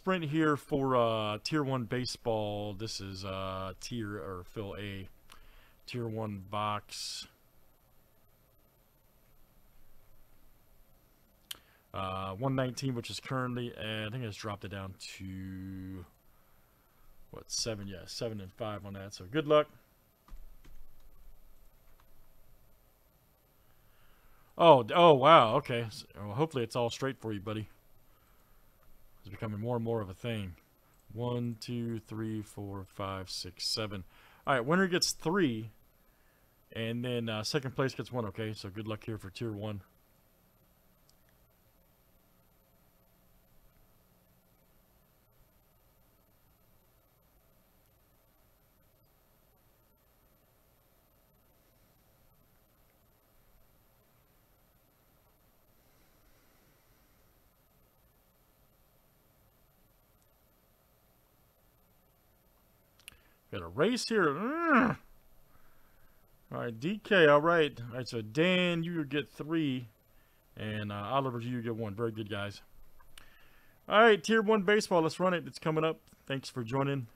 sprint here for uh, Tier 1 Baseball. This is uh, Tier, or Fill A. Tier 1 box. Uh, 119, which is currently, and I think it's dropped it down to, what, 7? Yeah, 7 and 5 on that. So good luck. Oh, oh, wow. Okay. Well, hopefully it's all straight for you, buddy. It's becoming more and more of a thing. One, two, three, four, five, six, seven. All right, winner gets three. And then uh, second place gets one, okay? So good luck here for tier one. Got a race here. All right, DK. All right. All right. So Dan, you get three, and uh, Oliver, you get one. Very good, guys. All right, Tier One baseball. Let's run it. It's coming up. Thanks for joining.